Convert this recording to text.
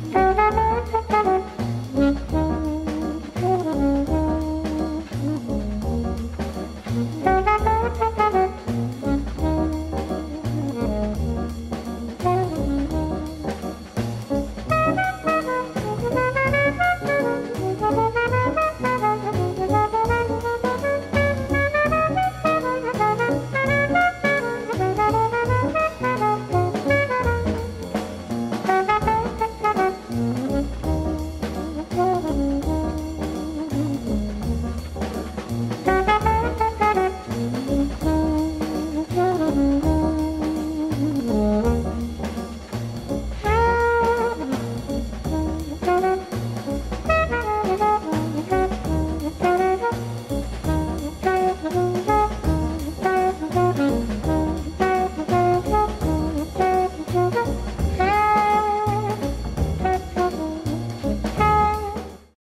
Bye.